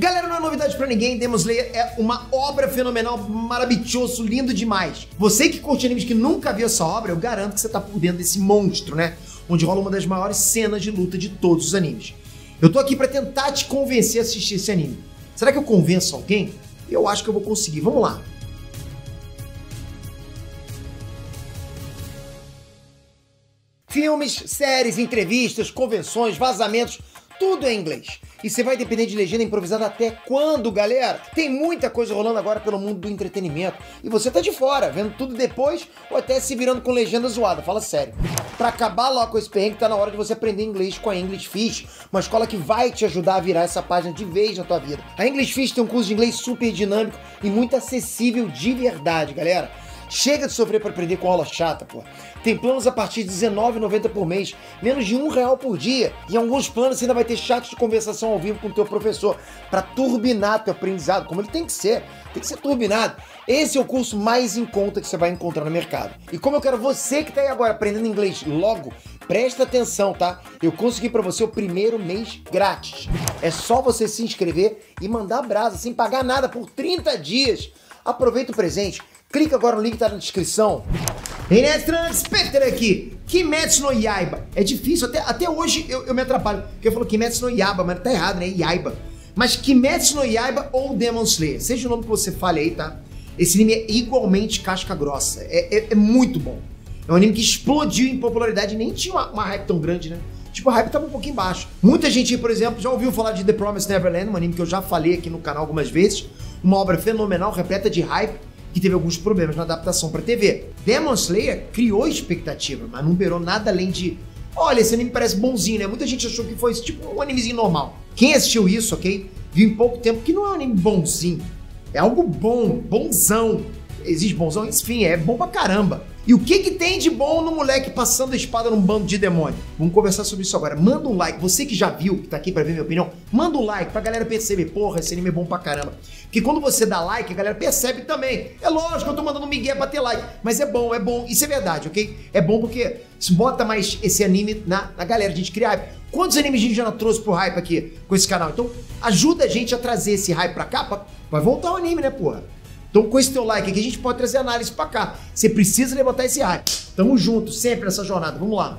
Galera, não é novidade pra ninguém, Demon Slayer é uma obra fenomenal, maravilhoso, lindo demais. Você que curte animes que nunca viu essa obra, eu garanto que você tá por dentro desse monstro, né? Onde rola uma das maiores cenas de luta de todos os animes. Eu tô aqui pra tentar te convencer a assistir esse anime. Será que eu convenço alguém? Eu acho que eu vou conseguir. Vamos lá. Filmes, séries, entrevistas, convenções, vazamentos, tudo em inglês. E você vai depender de legenda improvisada até quando, galera? Tem muita coisa rolando agora pelo mundo do entretenimento. E você tá de fora, vendo tudo depois ou até se virando com legenda zoada. Fala sério. Pra acabar logo com esse perrengue, tá na hora de você aprender inglês com a English Fish, uma escola que vai te ajudar a virar essa página de vez na tua vida. A English Fish tem um curso de inglês super dinâmico e muito acessível de verdade, galera. Chega de sofrer para aprender com aula chata, pô. Tem planos a partir de R$19,90 por mês, menos de um real por dia. E alguns planos você ainda vai ter chat de conversação ao vivo com o teu professor para turbinar teu aprendizado, como ele tem que ser. Tem que ser turbinado. Esse é o curso mais em conta que você vai encontrar no mercado. E como eu quero você que tá aí agora aprendendo inglês logo, presta atenção, tá? Eu consegui para você o primeiro mês grátis. É só você se inscrever e mandar brasa sem pagar nada por 30 dias. Aproveita o presente Clica agora no link que tá na descrição. Renestran Spectre aqui. Kimetsu no Yaiba. É difícil, até, até hoje eu, eu me atrapalho. Porque eu falo Kimetsu no Yaiba, mas tá errado, né? Yaiba. Mas Kimetsu no Yaiba ou Demon Slayer, seja o nome que você fale aí, tá? Esse anime é igualmente casca grossa. É, é, é muito bom. É um anime que explodiu em popularidade, nem tinha uma, uma hype tão grande, né? Tipo, a hype tava um pouquinho baixo. Muita gente, por exemplo, já ouviu falar de The Promised Neverland, um anime que eu já falei aqui no canal algumas vezes. Uma obra fenomenal, repleta de hype que teve alguns problemas na adaptação para TV. Demon Slayer criou expectativa, mas não beirou nada além de olha, esse anime parece bonzinho, né? Muita gente achou que foi tipo um animezinho normal. Quem assistiu isso, ok? Viu em pouco tempo que não é um anime bonzinho. É algo bom, bonzão. Existe bonzão? Enfim, é bom pra caramba. E o que que tem de bom no moleque passando a espada num bando de demônio? Vamos conversar sobre isso agora. Manda um like. Você que já viu, que tá aqui pra ver minha opinião, manda um like pra galera perceber. Porra, esse anime é bom pra caramba. Porque quando você dá like, a galera percebe também. É lógico eu tô mandando um migué pra ter like. Mas é bom, é bom. Isso é verdade, ok? É bom porque bota mais esse anime na, na galera. A gente cria hype. Quantos animes a gente já trouxe pro hype aqui com esse canal? Então, ajuda a gente a trazer esse hype pra cá. Pra... Vai voltar o anime, né, porra? Então, com esse teu like aqui, a gente pode trazer análise pra cá. Você precisa levantar esse hype. Tamo junto, sempre nessa jornada. Vamos lá.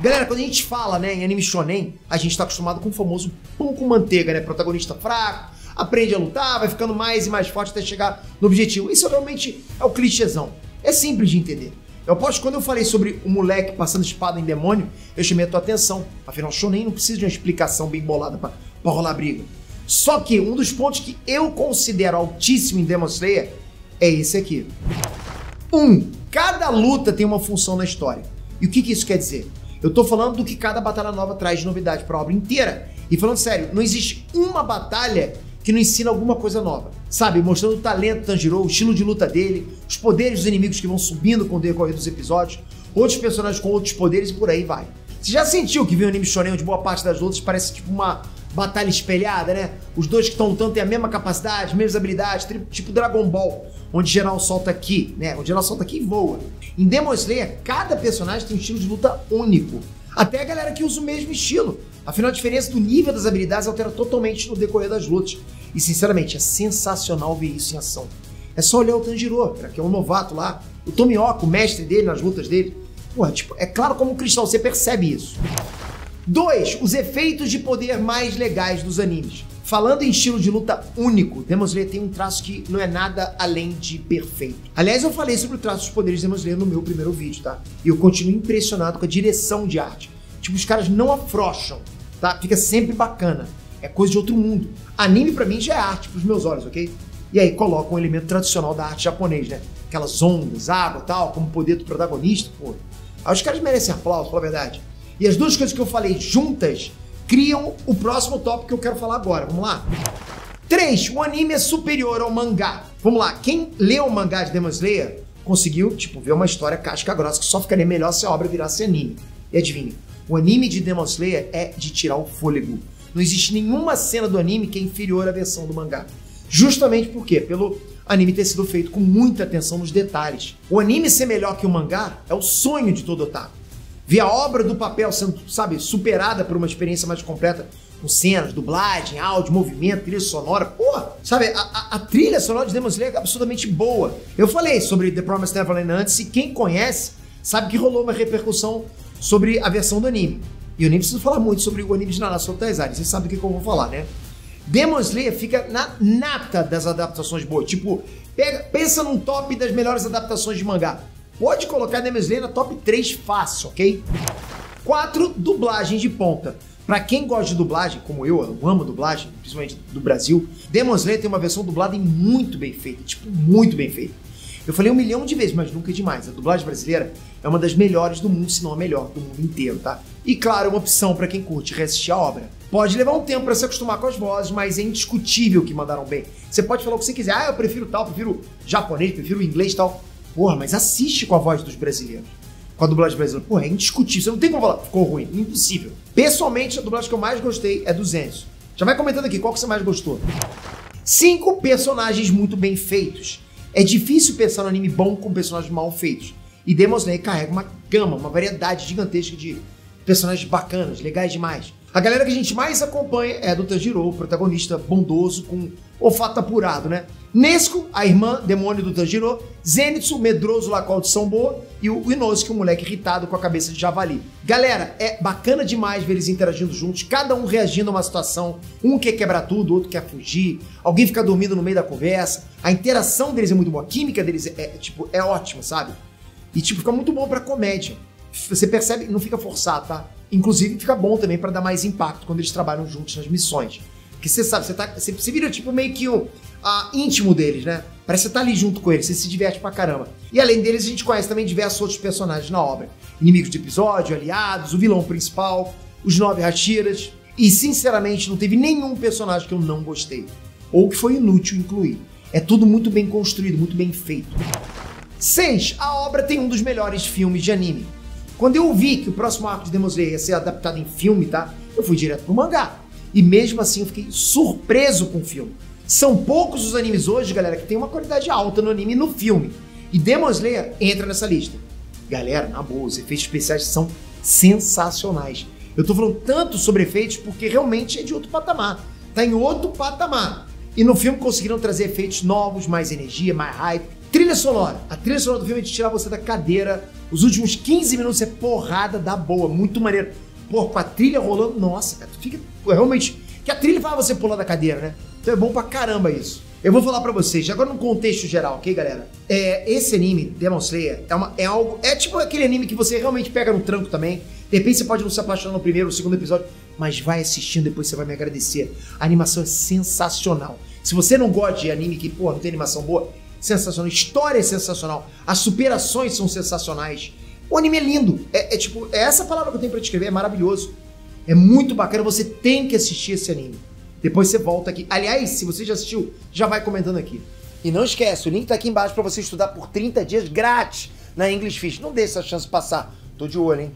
Galera, quando a gente fala né, em anime shonen, a gente tá acostumado com o famoso pão com manteiga, né? Protagonista fraco, aprende a lutar, vai ficando mais e mais forte até chegar no objetivo. Isso realmente é o clichêzão. É simples de entender. Eu posso, quando eu falei sobre o moleque passando espada em demônio, eu chamei a tua atenção. Afinal, shonen não precisa de uma explicação bem bolada pra rolar briga. Só que um dos pontos que eu considero altíssimo em Demon Slayer é esse aqui. Um, cada luta tem uma função na história. E o que, que isso quer dizer? Eu tô falando do que cada batalha nova traz de novidade para a obra inteira. E falando sério, não existe uma batalha que não ensina alguma coisa nova. Sabe, mostrando o talento do Tanjiro, o estilo de luta dele, os poderes dos inimigos que vão subindo com o decorrer dos episódios, outros personagens com outros poderes e por aí vai. Você já sentiu que viu um anime shonen onde boa parte das lutas parece tipo uma batalha espelhada, né? Os dois que estão lutando têm a mesma capacidade, mesmas habilidades, tipo Dragon Ball, onde geral solta aqui, né? Onde geral solta aqui e voa. Em Demon Slayer, cada personagem tem um estilo de luta único. Até a galera que usa o mesmo estilo. Afinal, a diferença do nível das habilidades altera totalmente no decorrer das lutas. E, sinceramente, é sensacional ver isso em ação. É só olhar o Tanjiro, que é um novato lá, o Tomioka, o mestre dele nas lutas dele. Porra, tipo, é claro como um cristal, você percebe isso. Dois, os efeitos de poder mais legais dos animes. Falando em estilo de luta único, Demon Slayer tem um traço que não é nada além de perfeito. Aliás, eu falei sobre o traço dos poderes de Demon Slayer no meu primeiro vídeo, tá? E eu continuo impressionado com a direção de arte. Tipo, os caras não afrouxam, tá? Fica sempre bacana. É coisa de outro mundo. Anime para mim já é arte pros meus olhos, ok? E aí coloca um elemento tradicional da arte japonês, né? Aquelas ondas, água tal, como poder do protagonista, pô. Aí os caras merecem aplauso, pela verdade. E as duas coisas que eu falei juntas criam o próximo tópico que eu quero falar agora. Vamos lá? 3. O anime é superior ao mangá. Vamos lá. Quem leu o mangá de Demon Slayer conseguiu, tipo, ver uma história casca grossa que só ficaria melhor se a obra virasse anime. E adivinha? O anime de Demon Slayer é de tirar o fôlego. Não existe nenhuma cena do anime que é inferior à versão do mangá. Justamente por quê? Pelo anime ter sido feito com muita atenção nos detalhes. O anime ser melhor que o mangá é o sonho de todo otaku ver a obra do papel sendo, sabe, superada por uma experiência mais completa com cenas, dublagem, áudio, movimento, trilha sonora. Porra, sabe, a, a, a trilha sonora de Demon Slayer é absolutamente boa. Eu falei sobre The Promised Neverland antes e quem conhece sabe que rolou uma repercussão sobre a versão do anime. E eu nem preciso falar muito sobre o anime de Nanatsu Taizai, vocês sabem o que, que eu vou falar, né? Demon Slayer fica na nata das adaptações boas. Tipo, pega, pensa num top das melhores adaptações de mangá. Pode colocar Demon Slayer na top 3 fácil, ok? 4. Dublagem de ponta. Pra quem gosta de dublagem, como eu, eu amo dublagem, principalmente do Brasil, Demon Slayer tem uma versão dublada e muito bem feita, tipo, muito bem feita. Eu falei um milhão de vezes, mas nunca é demais. A dublagem brasileira é uma das melhores do mundo, se não a melhor do mundo inteiro, tá? E claro, é uma opção para quem curte reassistir a obra. Pode levar um tempo para se acostumar com as vozes, mas é indiscutível que mandaram bem. Você pode falar o que você quiser. Ah, eu prefiro tal, prefiro japonês, prefiro inglês tal. Porra, mas assiste com a voz dos brasileiros com a dublagem brasileira. Pô, é indiscutível. Você não tem como falar, ficou ruim. Impossível. Pessoalmente, a dublagem que eu mais gostei é do Zenzo. Já vai comentando aqui, qual que você mais gostou? Cinco personagens muito bem feitos. É difícil pensar no anime bom com personagens mal feitos. E Demon Slayer carrega uma gama, uma variedade gigantesca de personagens bacanas, legais demais. A galera que a gente mais acompanha é a do Tanjiro, o protagonista bondoso com olfato apurado, né? Nesco, a irmã demônio do Tanjiro, Zenitsu, medroso lá a audição boa, e o Inosuke, um moleque irritado com a cabeça de javali. Galera, é bacana demais ver eles interagindo juntos, cada um reagindo a uma situação. Um quer quebrar tudo, o outro quer fugir, alguém fica dormindo no meio da conversa. A interação deles é muito boa, a química deles é, é tipo, é ótima, sabe? E tipo, fica muito bom pra comédia. Você percebe, não fica forçado, tá? Inclusive, fica bom também para dar mais impacto quando eles trabalham juntos nas missões. Porque você sabe, você, tá, você, você vira tipo meio que o íntimo deles, né? Parece que você tá ali junto com eles, você se diverte pra caramba. E além deles, a gente conhece também diversos outros personagens na obra: inimigos de episódio, aliados, o vilão principal, os nove Hashiras. E sinceramente, não teve nenhum personagem que eu não gostei. Ou que foi inútil incluir. É tudo muito bem construído, muito bem feito. 6. A obra tem um dos melhores filmes de anime. Quando eu vi que o próximo arco de Demon Slayer ia ser adaptado em filme, tá? Eu fui direto pro mangá. E mesmo assim eu fiquei surpreso com o filme. São poucos os animes hoje, galera, que tem uma qualidade alta no anime e no filme. E Demon Slayer entra nessa lista. Galera, na boa, os efeitos especiais são sensacionais. Eu tô falando tanto sobre efeitos porque realmente é de outro patamar. Tá em outro patamar. E no filme conseguiram trazer efeitos novos, mais energia, mais hype. Trilha sonora. A trilha sonora do filme é de tirar você da cadeira. Os últimos 15 minutos é porrada da boa, muito maneiro. Pô, com a trilha rolando, nossa, cara, tu fica realmente. Que a trilha faz você pular da cadeira, né? Então é bom pra caramba isso. Eu vou falar para vocês, agora no contexto geral, ok, galera? É, esse anime, Demon Slayer, é, uma, é algo. É tipo aquele anime que você realmente pega no tranco também. De repente você pode não se apaixonar no primeiro ou segundo episódio, mas vai assistindo, depois você vai me agradecer. A animação é sensacional. Se você não gosta de anime que, pô, não tem animação boa, sensacional. História é sensacional. As superações são sensacionais. O anime é lindo. É, é tipo, é essa palavra que eu tenho pra descrever, é maravilhoso. É muito bacana, você tem que assistir esse anime. Depois você volta aqui. Aliás, se você já assistiu, já vai comentando aqui. E não esquece, o link tá aqui embaixo para você estudar por 30 dias grátis na English Fish. Não deixe essa chance passar. Tô de olho, hein?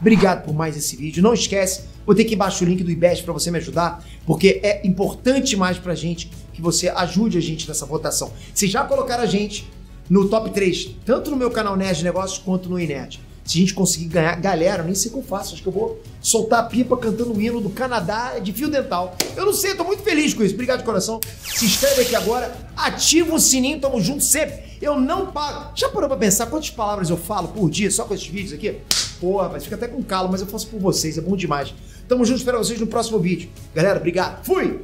Obrigado por mais esse vídeo. Não esquece, vou ter aqui embaixo o link do IBEST para você me ajudar, porque é importante mais pra gente que você ajude a gente nessa votação. Vocês já colocaram a gente no top 3, tanto no meu canal Nerd Negócios quanto no Inet. Se a gente conseguir ganhar, galera, nem sei o que eu faço. Acho que eu vou soltar a pipa cantando o hino do Canadá de fio dental. Eu não sei, eu tô muito feliz com isso. Obrigado de coração. Se inscreve aqui agora, ativa o sininho, tamo junto sempre. Eu não pago. Já parou pra pensar quantas palavras eu falo por dia só com esses vídeos aqui? Porra, rapaz, fica até com calo, mas eu faço por vocês, é bom demais. Tamo junto, espero vocês no próximo vídeo. Galera, obrigado. Fui!